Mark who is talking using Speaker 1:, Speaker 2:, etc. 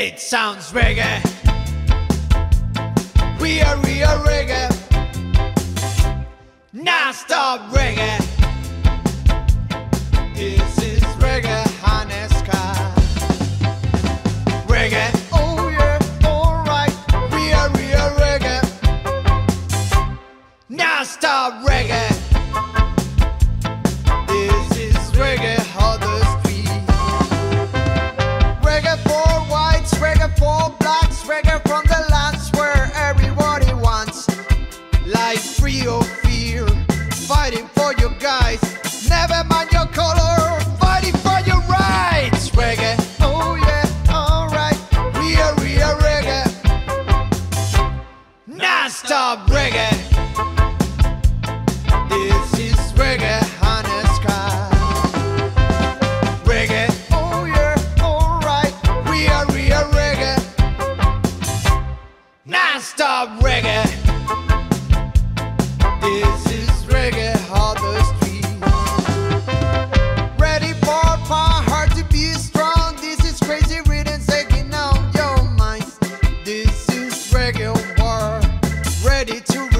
Speaker 1: It sounds reggae. We are real reggae. Non stop reggae. This is reggae, Haneska. Reggae. Oh yeah, alright. We are real reggae. Non stop reggae. for you guys. Never mind your color, fighting for your rights. Reggae, oh yeah, alright. Real, real reggae. Non stop reggae. This is reggae. Stop reggae! Oh ready to